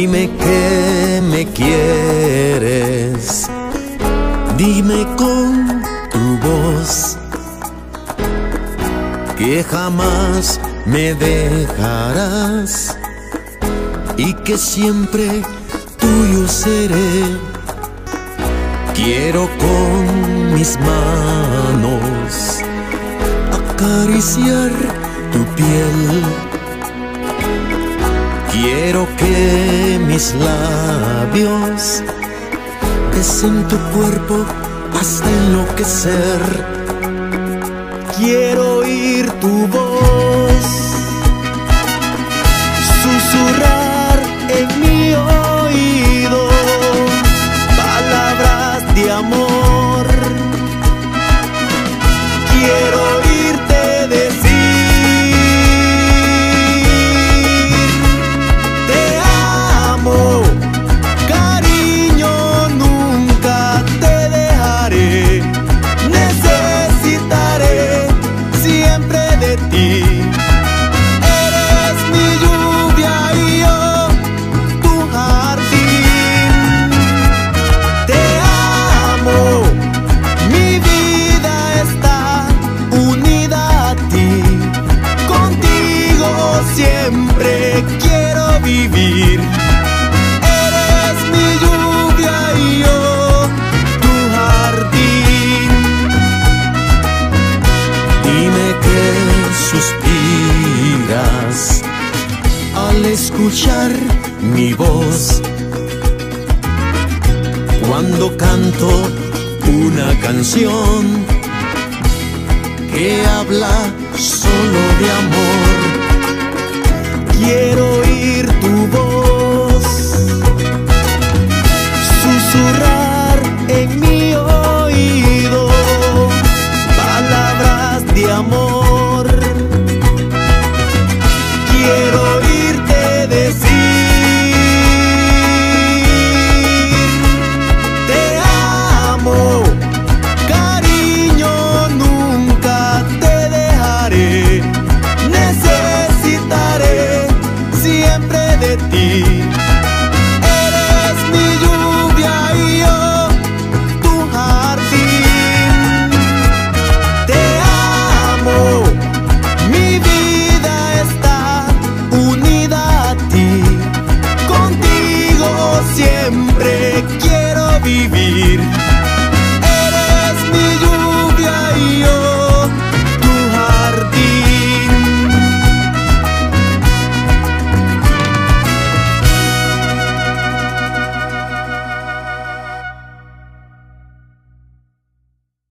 Dime que me quieres, dime con tu voz que jamás me dejarás y que siempre tuyo seré. Quiero con mis manos acariciar tu piel Quiero que mis labios besen tu cuerpo hasta enloquecer. Quiero oír tu voz siempre quiero vivir. Eres mi lluvia y yo tu jardín. Dime que suspiras al escuchar mi voz. Cuando canto una canción que habla solo de amor. Quiero Eres mi lluvia y yo tu jardín. Te amo, mi vida está unida a ti. Contigo siempre quiero vivir.